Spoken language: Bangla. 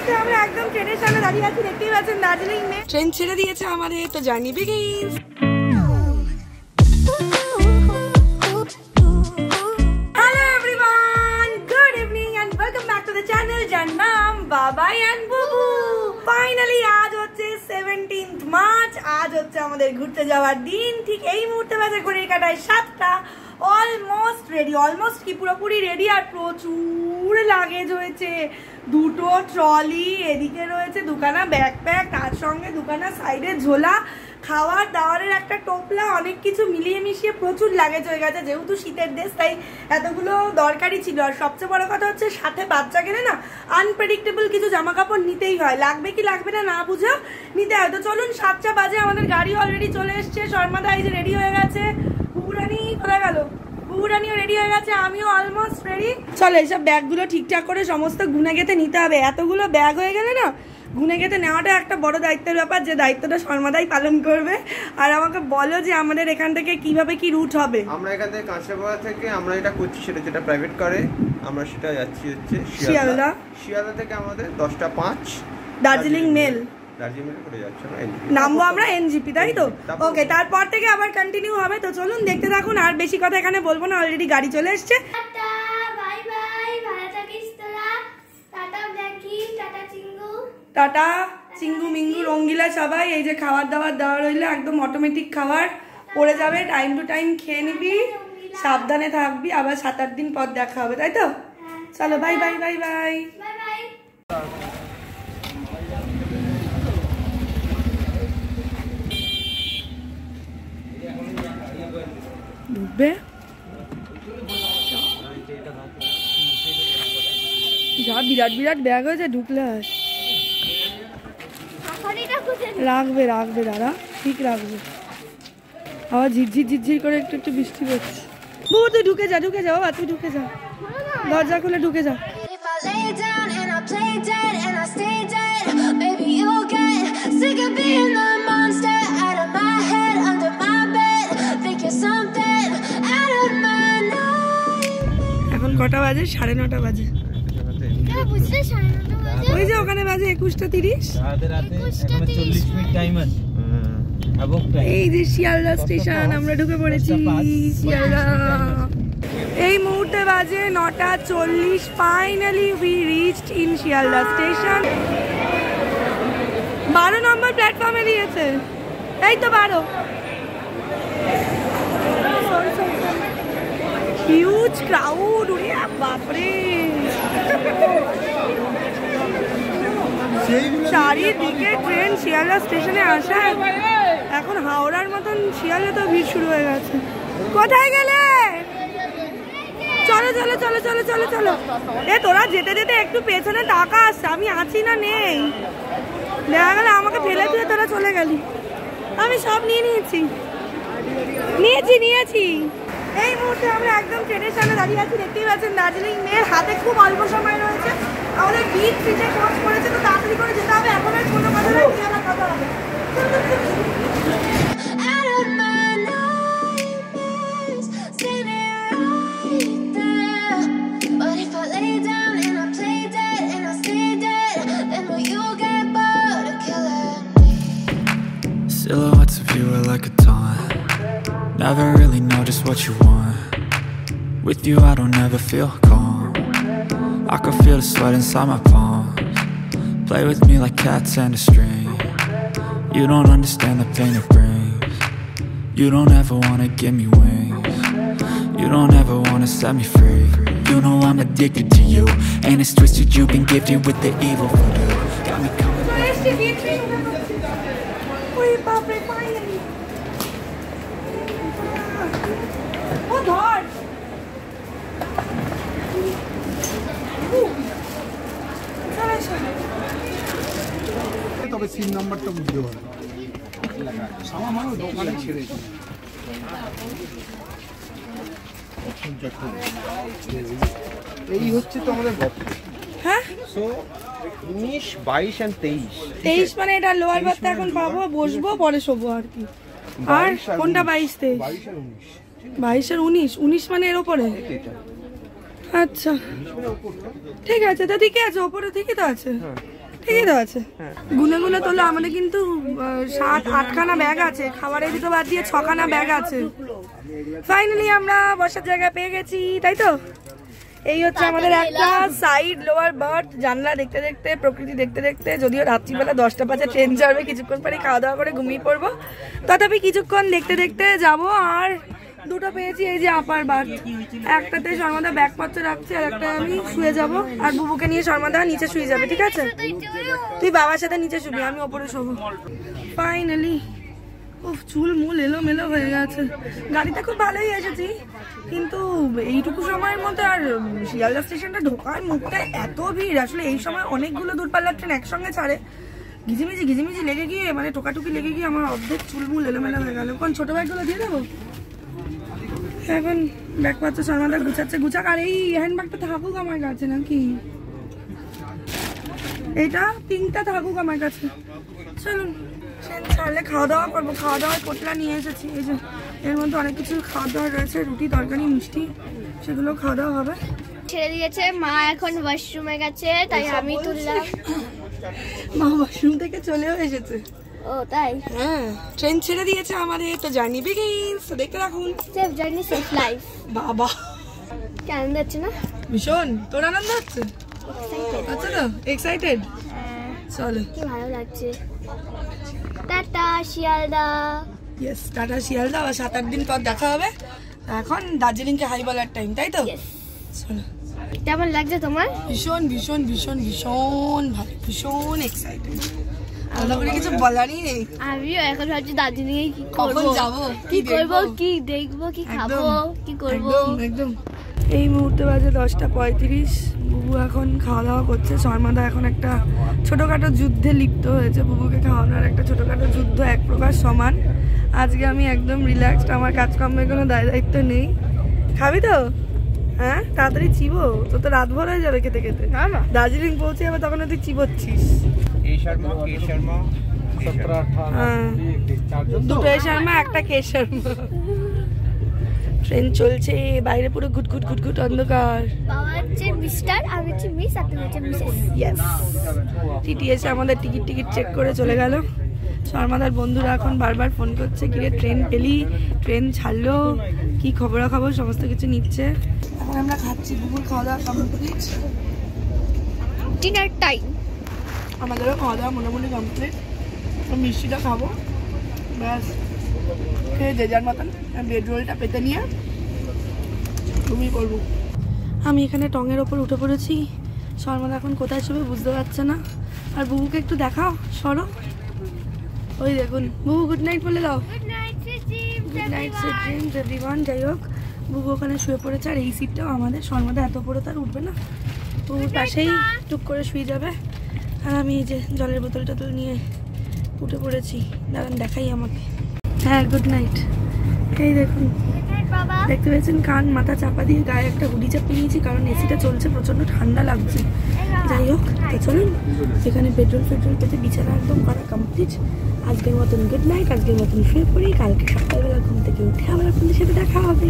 মুহূর্তে আমরা একদম ট্রেনের সামনে দাঁড়িয়ে আছি দেখতেই পাচ্ছেন দার্জিলিং মে। ট্রেন ছেড়ে দিয়েছে আমাদের তো জার্নি বিগিনস নাম বাবাই বুবু ফাইনালি আজ হচ্ছে 17th মার্চ আজ হচ্ছে আমাদের ঘুরতে যাওয়ার দিন। ঠিক এই মুহূর্তে বাজার ঘড়ির কাটায় সাতটা। অলমোস্ট রেডি অলমোস্ট কি, পুরোপুরি রেডি আর প্রচুর লাগেজ হয়েছে। দুটো ট্রলি এদিকে রয়েছে দুখানা ব্যাকপ্যাক তার সঙ্গে দুখানা সাইডে ঝোলা, খাওয়ার দাওয়ারের একটা টোপলা, অনেক কিছু মিলিয়ে মিশিয়ে প্রচুর লাগেজ হয়ে গেছে। যেহেতু শীতের দেশ তাই এতগুলো দরকারি ছিল। আর সবচেয়ে বড় কথা হচ্ছে, সাথে বাচ্চা গেলে না আনপ্রেডিক্টেবল কিছু জামা কাপড় নিতেই হয়। লাগবে কি লাগবে না না বুঝা নিতে হয়। তো চলুন, সাতটা বাজে আমাদের গাড়ি অলরেডি চলে এসছে। শর্মাদা এই যে রেডি হয়ে গেছে। কুকুরানি কোথায় গেল। কুকুরানিও রেডি হয়ে গেছে আমিও অলমোস্ট রেডি চলো এইসব ব্যাগগুলো ঠিকঠাক করে সমস্ত গুনে গেতে নিতে হবে। এতগুলো ব্যাগ হয়ে গেলে না গুনে গেতে নেওয়াটা একটা বড় দায়িত্বের ব্যাপার যে দায়িত্বটা শর্মাদাই পালন করবে। আর আমাকে বলো যে আমাদের এখান থেকে কীভাবে কি রুট হবে। আমরা এখান থেকে কাঁচরাপাড়া থেকে আমরা যেটা করছি সেটা যেটা প্রাইভেট করে আমরা সেটা যাচ্ছি হচ্ছে শিয়ালদা। শিয়ালদা। থেকে আমাদের দশটা পাঁচ। দার্জিলিং মেল। নামবো আমরা এনজিপি তাই তো? ওকে তারপর থেকে আবার কন্টিনিউ হবে তো চলুন দেখতে থাকুন আর বেশি কথা এখানে বলব না অলরেডি গাড়ি চলে এসছে। টাটা চিঙ্গু। টাটা চিঙ্গু মিঙ্গু রঙ্গিলা সবাই এই যে খাবার দাবার দেওয়া রইল একদম অটোমেটিক খাবার। পড়ে যাবে টাইম টু টাইম খেয়ে নিবি। সাবধানে থাকবি আবার সাত আট দিন পর দেখা হবে তাই তো? চলো bye bye bye bye bye bye ঢুকবে যা বিরাট বিরাট ব্যাগ হয়েছে ঢুকলে হয় সাফারিটা খুঁজে রাখবে রাখবে দাদা ঠিক রাখবে আবার ঝিরঝির ঝিরঝির করে একটু একটু বৃষ্টি পড়ছে বউ তুই ঢুকে যা ঢুকে যা বাবা তুই ঢুকে যা দরজা খুলে ঢুকে যা If I lay down and I play dead and I stay dead, maybe you'll get sick of being the কটা বাজে? সাড়ে নটা বাজে। কেন বুঝলে সাড়ে নটা বাজে। ওই যে ওখানে বাজে একুশটা তিরিশ? এই যে শিয়ালদা স্টেশন আমরা ঢুকে পড়েছি শিয়ালদা। এই মুহূর্তে বাজে নটা চল্লিশ। Finally we reached in Sealdah station. বারো নম্বর প্ল্যাটফর্মে দিয়েছে এই তো বারো। হিউজ ক্রাউড উড়ে বাপরে। চারিদিকে ট্রেন শিয়ালদা স্টেশনে আসা। এখন হাওড়ার মতন শিয়ালে তো ভিড় শুরু হয়ে গেছে। কোথায় গেলে? চলো চলো চলো চলো চলো চলো। এ, তোরা যেতে যেতে একটু পেছনে টাকা আসছে। আমি আছি না নেই। দেখা গেলে আমাকে ফেলে দিয়ে তোরা চলে গেলি। আমি সব নিয়ে নিয়েছি। নিয়েছি নিয়েছি। এই মুহূর্তে আমরা একদম ট্রেনের সামনে দাঁড়িয়ে আছি দেখতেই পাচ্ছেন দার্জিলিং মেয়ের হাতে খুব অল্প সময় রয়েছে। আমাদের বিট ফিটে কোর্স করেছে তো তাড়াতাড়ি করে যেতে হবে। এখন আর কোনো কথা নয় কথা Silhouettes of you are like a taunt. Never really know just what you want. With you I don't ever feel calm. I can feel the sweat inside my palms. Play with me like cats and a string. You don't understand the pain it brings. You don't ever wanna give me wings. You don't ever wanna set me free. You know I'm addicted to you. And it's twisted you've been gifted with the evil voodoo. Got me coming! নাম্বারটা বুঝতে পারবে আমার মানুষ দোকানে ছেড়েছে এই হচ্ছে তো আমাদের হ্যাঁ? সো উনিশ বাইশ অ্যান্ড তেইশ। তেইশ মানে এটা লোয়ার বার্থে এখন পাবো বসবো পরে শোবো আর কি। আর কোনটা বাইশ তেইশ? বাইশ আর উনিশ। উনিশ। উনিশ মানে এর ওপরে? আচ্ছা। ঠিক আছে তো ঠিকই আছে ওপরে ঠিকই তো আছে। ঠিকই তো আছে। হ্যাঁ। গুনে গুনে তোলো আমাদের কিন্তু সাত আটখানা ব্যাগ আছে। খাবারের দুটো বাদ দিয়ে ছখানা ব্যাগ আছে। ফাইনালি আমরা বসার জায়গা পেয়ে গেছি তাই তো? এই হচ্ছে আমাদের একটা সাইড লোয়ার বার্থ জানলা দেখতে দেখতে প্রকৃতি দেখতে দেখতে যদিও রাত্রিবেলা দশটা বাজে ট্রেন যাবে কিছুক্ষণ পরে খাওয়া দাওয়া করে ঘুমিয়ে পড়ব। তথাপি কিছুক্ষণ দেখতে দেখতে যাব আর দুটো পেয়েছি, এই যে আপার বার্থ একটাতে শর্মাদা ব্যাগপত্র রাখছে, আর একটা আমি শুয়ে যাব। আর বুবুকে নিয়ে শর্মাদা নিচে শুয়ে যাবে, ঠিক আছে? তুই বাবার সাথে নিচে শুবি, আমি ওপরে শোবো। ফাইনালি উফ, চুল মুল এলো মেলো হয়ে গেছে। গাড়িতে খুব ভালোই এসেছি, কিন্তু এইটুকু সময়ের মধ্যে আর শিয়ালদা স্টেশনটা ঢোকার মুখটা এত ভিড়। আসলে এই সময় অনেকগুলো দূরপাল্লার ট্রেন একসঙ্গে ছাড়ে। ঘিজিমিজি ঘিজিমিজি লেগে গিয়ে মানে টোকাটুকি লেগে গিয়ে আমার অর্ধেক চুল চুলমুল এলোমেলো হয়ে গেল। কোন ছোট ব্যাগগুলো দিয়ে দেবো? এখন ব্যাগ পাচ্ছে শর্মাদা গুছাচ্ছে। গুছাক আর এই হ্যান্ড ব্যাগটা থাকুক আমার কাছে নাকি? এইটা পিঙ্কটা থাকুক আমার কাছে। চলুন ছাড়লে খাওয়া দাওয়া করব। খাওয়া দাওয়ার পোটলা নিয়ে এসেছি। এই যে এর মধ্যে অনেক কিছু খাওয়া দাওয়া রয়েছে। রুটি তরকারি মিষ্টি সেগুলো খাওয়া দাওয়া হবে। ছেড়ে দিয়েছে। মা এখন ওয়াশরুমে গেছে তাই আমি তুললাম। মা ওয়াশরুম থেকে চলেও এসেছে। ও তাই? হ্যাঁ ট্রেন ছেড়ে দিয়েছে আমাদের তো জার্নি বিগিনস দেখতে রাখুন। সেফ জার্নি সেফ লাইফ বাবা। কি আনন্দ হচ্ছে না? ভীষণ তোর আনন্দ হচ্ছে? আচ্ছা তো? এক্সাইটেড চলো। কি ভালো লাগছে। Tata Sealdah. Yes tata Sealdah আবার সাত আট দিন পর দেখা হবে। এখন দার্জিলিংকে হাই বলার টাইম তাই তো? চলো। কেমন লাগছে তোমার? ভীষণ ভীষণ ভীষণ ভীষণ ভালো ভীষণ এক্সাইটেড করে কিছু বলারই নেই। আমিও এখন ভাবছি দার্জিলিং কি কখন কি করব? কি দেখব? কি খাব? কি করব? একদম এই মুহূর্তে বাজে দশটা পঁয়ত্রিশ। বুবু এখন খাওয়া দাওয়া করছে। শর্মাদা এখন একটা ছোটোখাটো যুদ্ধে লিপ্ত হয়েছে। বুবুকে খাওয়ানোর একটা ছোটোখাটো যুদ্ধ এক প্রকার সমান। আজকে আমি একদম রিল্যাক্সড আমার কাজকর্মের কোনো দায় দায়িত্ব নেই। খাবি তো? হ্যাঁ? তাড়াতাড়ি চিবো। তো তো রাত ভর হয়ে যাবে খেতে খেতে। না না। দার্জিলিং পৌঁছে যাবে তখন তুই চিবোচ্ছিস। হ্যাঁ। দুটো শর্মা একটা কে শর্মা। ট্রেন চলছে বাইরে পুরো গুট গুট গুট গুট অন্ধকার। টিটিএস আমাদের টিকিট টিকিট চেক করে চলে গেল। শর্মাদার বন্ধুরা এখন বারবার ফোন করছে কিরে ট্রেন পেলি? ট্রেন ছাড়লো? কি খবরাখবর? সমস্ত কিছু নিচ্ছে? এখন আমরা খাচ্ছি খাওয়া দাওয়া কমপ্লিট ডিনার টাইম আমাদেরও খাওয়া দাওয়া মোটামুটি কমপ্লিট মিষ্টিটা খাব। ব্যাস। খেয়ে যে যার মতন বেড রোলটা পেতে নিয়ে তুমি করব আমি এখানে টঙের ওপর উঠে পড়েছি। শর্মাদা এখন কোথায় শোবে বুঝতে পারছে না। আর বুবুকে একটু দেখাও। সরো। ওই দেখুন। বুবু গুড নাইট বলে দাও। Good night good night sweet dreams everyone যাই হোক বুবু ওখানে শুয়ে পড়েছে। আর এই সিটটাও আমাদের। শর্মাদা এত পরে তার উঠবে না। বুবুর পাশেই টুক করে শুয়ে যাবে। আর আমি এই যে জলের বোতল টোতল নিয়ে উঠে পড়েছি। দাঁড়ান, দেখাই আমাকে। হ্যাঁ গুড নাইট এই দেখুন, দেখতে পেয়েছেন কান, মাথা চাপা দিয়ে গায়ে একটা হুডি চাপিয়ে নিয়েছি, কারণ এসিটা চলছে প্রচণ্ড ঠান্ডা লাগছে। যাই হোক চলুন, এখানে পেট্রোল পেট্রোল পেতে বিছানা একদম করা কমপ্লিট আজকের মতন গুড নাইট আজকের মতন শুয়ে পড়ি। কালকে সকালবেলা ঘুম থেকে উঠে আবার আপনাদের সাথে দেখা হবে।